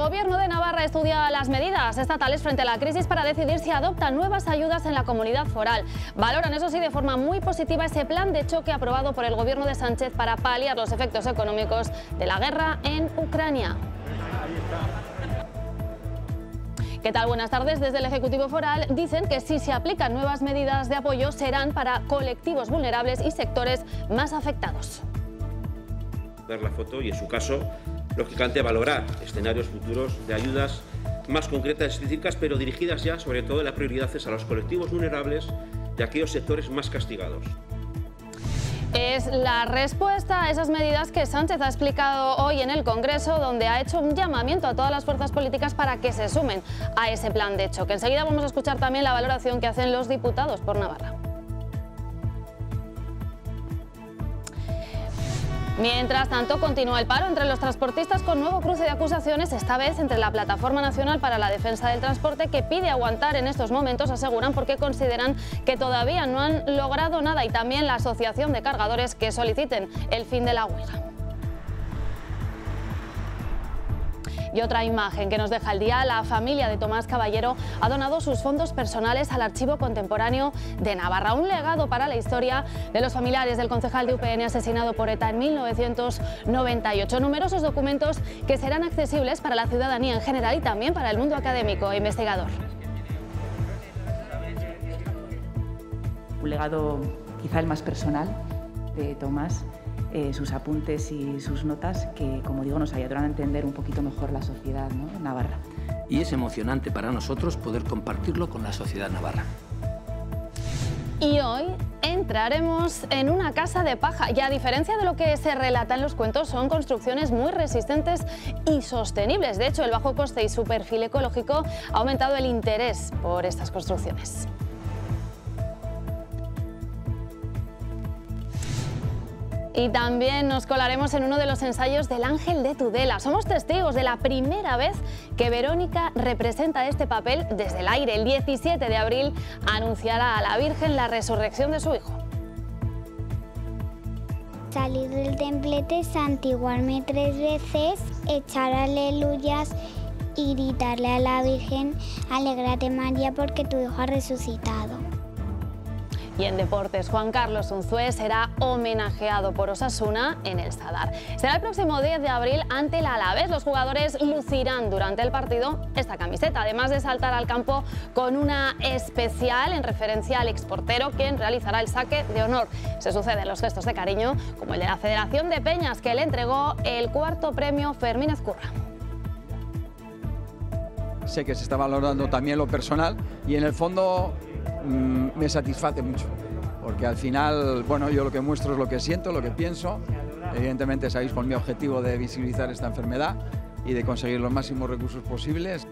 Gobierno de Navarra estudia las medidas estatales frente a la crisis para decidir si adopta nuevas ayudas en la comunidad foral. Valoran, eso sí, de forma muy positiva ese plan de choque aprobado por el Gobierno de Sánchez para paliar los efectos económicos de la guerra en Ucrania. ¿Qué tal? Buenas tardes. Desde el Ejecutivo Foral dicen que si se aplican nuevas medidas de apoyo serán para colectivos vulnerables y sectores más afectados. Dar la foto y, en su caso, lógicamente valorar escenarios futuros de ayudas más concretas y específicas, pero dirigidas ya sobre todo la prioridad es a los colectivos vulnerables y a aquellos sectores más castigados. Es la respuesta a esas medidas que Sánchez ha explicado hoy en el Congreso, donde ha hecho un llamamiento a todas las fuerzas políticas para que se sumen a ese plan de choque. Enseguida vamos a escuchar también la valoración que hacen los diputados por Navarra. Mientras tanto, continúa el paro entre los transportistas con nuevo cruce de acusaciones, esta vez entre la Plataforma Nacional para la Defensa del Transporte, que pide aguantar en estos momentos, aseguran, porque consideran que todavía no han logrado nada, y también la Asociación de Cargadores que soliciten el fin de la huelga. Y otra imagen que nos deja el día, la familia de Tomás Caballero ha donado sus fondos personales al Archivo Contemporáneo de Navarra, un legado para la historia de los familiares del concejal de UPN asesinado por ETA en 1998. Numerosos documentos que serán accesibles para la ciudadanía en general y también para el mundo académico e investigador. Un legado quizá el más personal de Tomás eh, sus apuntes y sus notas que, como digo, nos ayudarán a entender un poquito mejor la sociedad navarra. Y es emocionante para nosotros poder compartirlo con la sociedad navarra. Y hoy entraremos en una casa de paja y a diferencia de lo que se relata en los cuentos son construcciones muy resistentes y sostenibles. De hecho, el bajo coste y su perfil ecológico ha aumentado el interés por estas construcciones. Y también nos colaremos en uno de los ensayos del Ángel de Tudela. Somos testigos de la primera vez que Verónica representa este papel desde el aire. El 17 de abril anunciará a la Virgen la resurrección de su hijo. Salir del templete, santiguarme tres veces, echar aleluyas y gritarle a la Virgen, alégrate María porque tu hijo ha resucitado. Y en deportes, Juan Carlos Unzué será homenajeado por Osasuna en el Sadar. Será el próximo 10 de abril ante el Alavés. Los jugadores lucirán durante el partido esta camiseta, además de saltar al campo con una especial en referencia al exportero quien realizará el saque de honor. Se suceden los gestos de cariño, como el de la Federación de Peñas, que le entregó el cuarto premio Fermín Ezcurra sé que se está valorando también lo personal y en el fondo Mm, me satisface mucho, porque al final, bueno, yo lo que muestro es lo que siento, lo que pienso. Evidentemente sabéis con mi objetivo de visibilizar esta enfermedad y de conseguir los máximos recursos posibles.